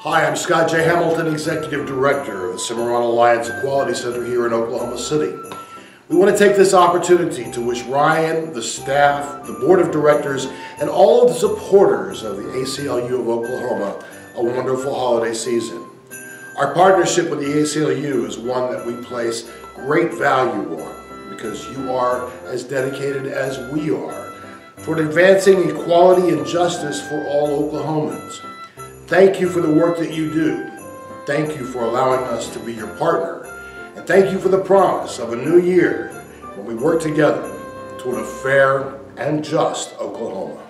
Hi, I'm Scott J. Hamilton, Executive Director of the Cimarron Alliance Equality Center here in Oklahoma City. We want to take this opportunity to wish Ryan, the staff, the Board of Directors, and all of the supporters of the ACLU of Oklahoma a wonderful holiday season. Our partnership with the ACLU is one that we place great value on because you are as dedicated as we are toward advancing equality and justice for all Oklahomans. Thank you for the work that you do. Thank you for allowing us to be your partner. And thank you for the promise of a new year when we work together toward a fair and just Oklahoma.